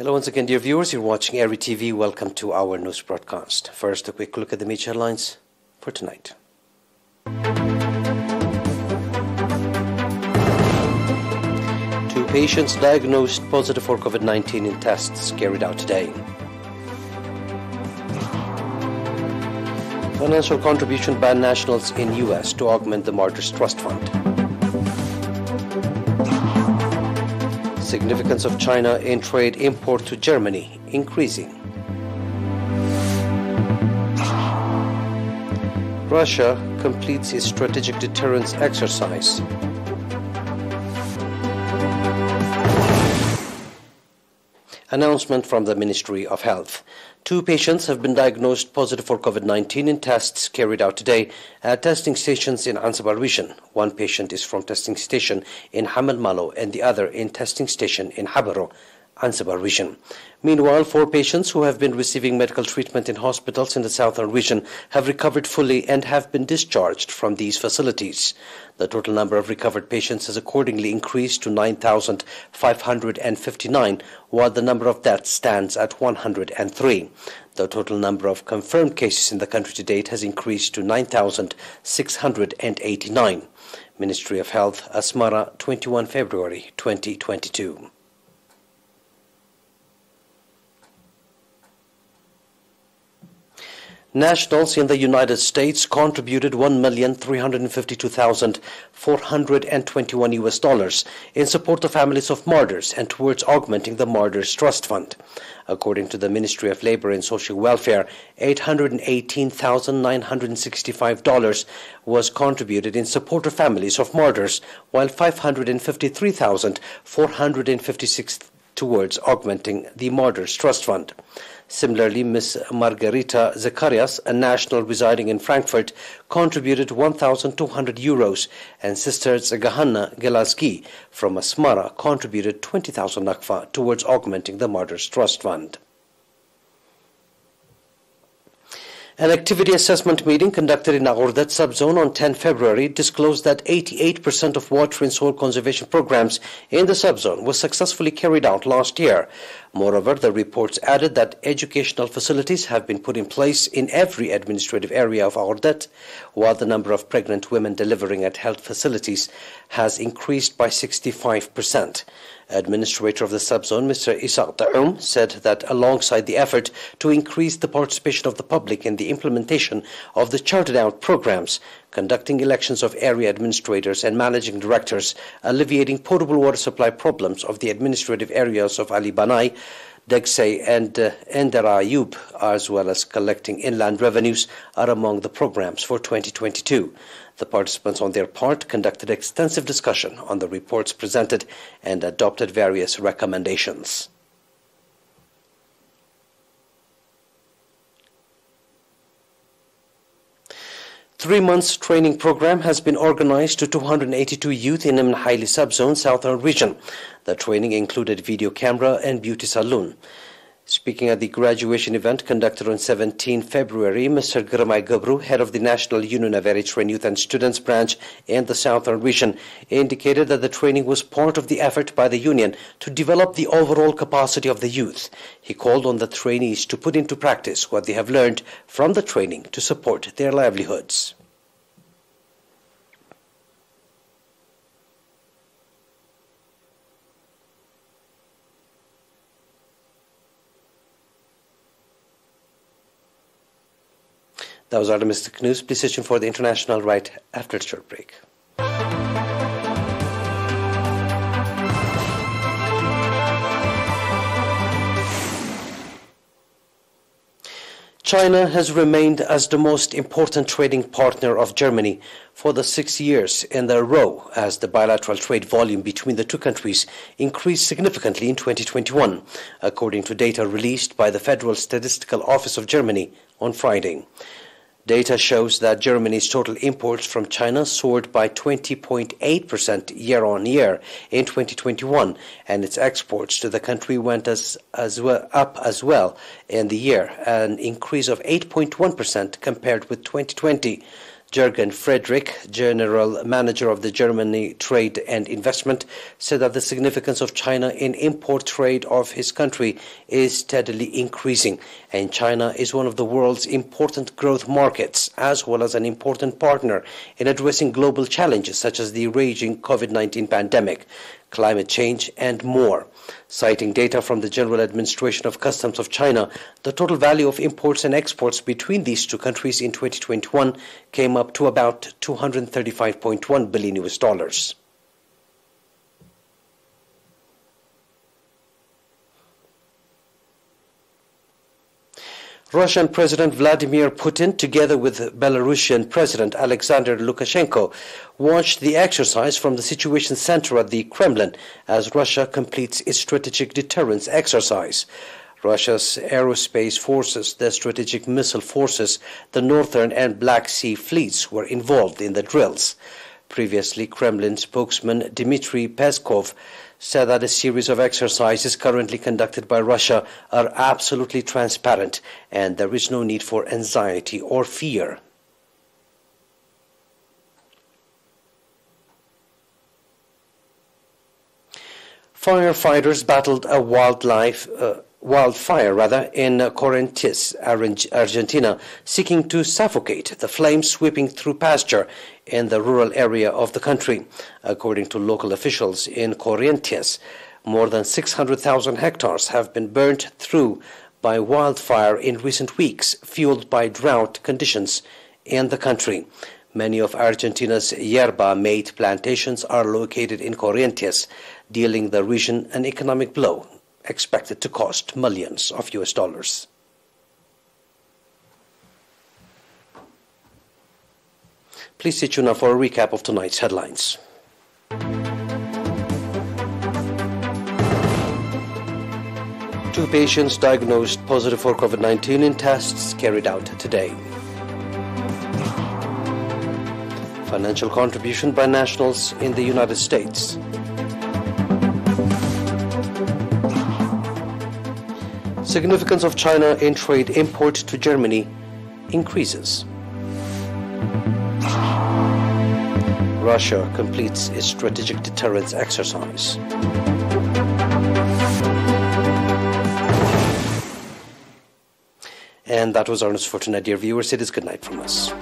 Hello once again, dear viewers. You're watching Eri TV. Welcome to our news broadcast. First, a quick look at the major headlines for tonight. Two patients diagnosed positive for COVID 19 in tests carried out today. Financial contribution by nationals in U.S. to augment the Martyrs Trust Fund. Significance of China in trade import to Germany increasing. Russia completes its strategic deterrence exercise. Announcement from the Ministry of Health. Two patients have been diagnosed positive for COVID 19 in tests carried out today at testing stations in Anseba region. One patient is from testing station in Hamelmalo and the other in testing station in Habero. Anseba region. Meanwhile, four patients who have been receiving medical treatment in hospitals in the southern region have recovered fully and have been discharged from these facilities. The total number of recovered patients has accordingly increased to 9,559, while the number of deaths stands at 103. The total number of confirmed cases in the country to date has increased to 9,689. Ministry of Health, Asmara, 21 February 2022. Nationals in the United States contributed 1,352,421 US dollars in support of families of martyrs and towards augmenting the Martyrs Trust Fund. According to the Ministry of Labor and Social Welfare, $818,965 was contributed in support of families of martyrs, while 553,456 towards augmenting the Martyrs Trust Fund. Similarly, Ms. Margarita Zacharias, a national residing in Frankfurt, contributed 1,200 euros, and Sister Gahanna Gelaski from Asmara contributed 20,000 nakfa towards augmenting the Martyrs Trust Fund. An activity assessment meeting conducted in Agordat subzone on 10 February disclosed that 88% of water and soil conservation programs in the subzone was successfully carried out last year. Moreover, the reports added that educational facilities have been put in place in every administrative area of Agordat, while the number of pregnant women delivering at health facilities has increased by 65%. Administrator of the subzone, Mr. Isaac Daum, said that alongside the effort to increase the participation of the public in the implementation of the charted out programs, conducting elections of area administrators and managing directors, alleviating potable water supply problems of the administrative areas of Ali Banai, Degsay and uh, as well as collecting inland revenues, are among the programs for 2022. The participants on their part conducted extensive discussion on the reports presented and adopted various recommendations. Three months training program has been organized to 282 youth in Mnahaili subzone, southern region. The training included video camera and beauty salon. Speaking at the graduation event conducted on 17 February, Mr. Gramai Gabru, head of the National Union of Eritrean Youth and Students branch in the southern region, indicated that the training was part of the effort by the union to develop the overall capacity of the youth. He called on the trainees to put into practice what they have learned from the training to support their livelihoods. That was our domestic news. Please station for the international right after the short break. China has remained as the most important trading partner of Germany for the six years in a row as the bilateral trade volume between the two countries increased significantly in 2021, according to data released by the Federal Statistical Office of Germany on Friday. Data shows that Germany's total imports from China soared by 20.8% year on year in 2021, and its exports to the country went as, as well, up as well in the year, an increase of 8.1% compared with 2020. Jürgen Friedrich, General Manager of the Germany Trade and Investment, said that the significance of China in import trade of his country is steadily increasing, and China is one of the world's important growth markets, as well as an important partner in addressing global challenges such as the raging COVID-19 pandemic, climate change, and more. Citing data from the General Administration of Customs of China, the total value of imports and exports between these two countries in 2021 came up to about 235.1 billion US dollars. Russian President Vladimir Putin, together with Belarusian President Alexander Lukashenko, watched the exercise from the Situation Center at the Kremlin as Russia completes its strategic deterrence exercise. Russia's aerospace forces, the strategic missile forces, the Northern and Black Sea fleets were involved in the drills. Previously, Kremlin spokesman Dmitry Peskov said that a series of exercises currently conducted by Russia are absolutely transparent and there is no need for anxiety or fear. Firefighters battled a wildlife uh, wildfire rather in Corrientes, Argentina, seeking to suffocate the flames sweeping through pasture in the rural area of the country. According to local officials in Corrientes, more than 600,000 hectares have been burnt through by wildfire in recent weeks, fueled by drought conditions in the country. Many of Argentina's yerba mate plantations are located in Corrientes, dealing the region an economic blow expected to cost millions of US dollars. Please stay tuned for a recap of tonight's headlines. Two patients diagnosed positive for COVID 19 in tests carried out today. Financial contribution by nationals in the United States. Significance of China in trade import to Germany increases. Russia completes its strategic deterrence exercise. And that was our news for tonight, dear viewers. It is good night from us.